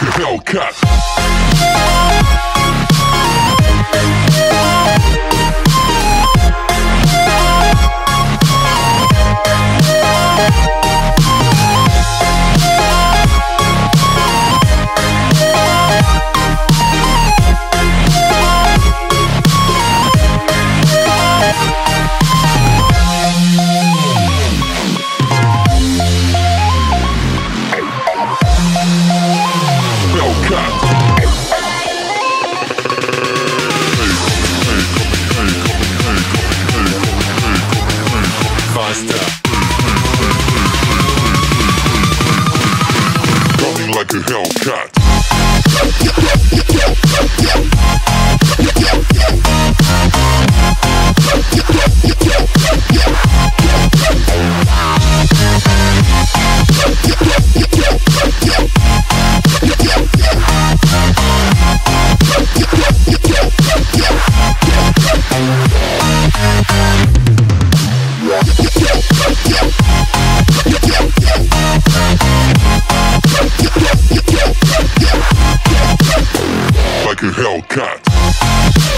Hellcat. Faster. Coming like a Hellcat. Like a Hellcat.